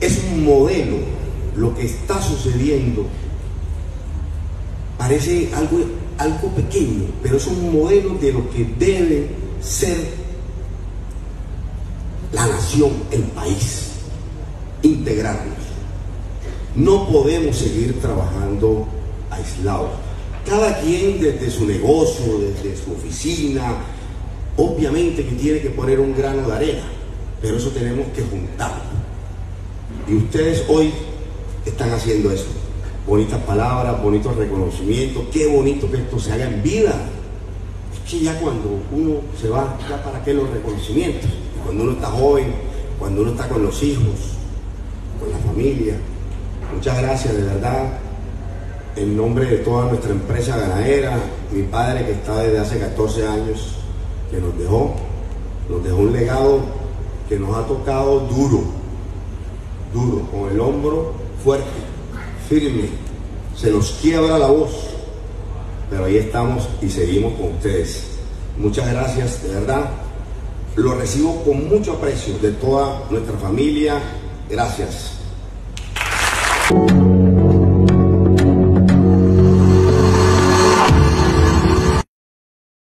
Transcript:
es un modelo, lo que está sucediendo. Parece algo, algo pequeño, pero es un modelo de lo que debe ser la nación, el país, integrarnos. No podemos seguir trabajando aislados. Cada quien desde su negocio, desde su oficina, obviamente que tiene que poner un grano de arena, pero eso tenemos que juntarlo. Y ustedes hoy están haciendo eso. Bonitas palabras, bonitos reconocimientos, qué bonito que esto se haga en vida. Es que ya cuando uno se va, ya para qué los reconocimientos. Cuando uno está joven, cuando uno está con los hijos, con la familia. Muchas gracias, de verdad. En nombre de toda nuestra empresa ganadera, mi padre que está desde hace 14 años, que nos dejó, nos dejó un legado que nos ha tocado duro, con el hombro fuerte, firme, se nos quiebra la voz, pero ahí estamos y seguimos con ustedes. Muchas gracias, de verdad. Lo recibo con mucho aprecio de toda nuestra familia. Gracias.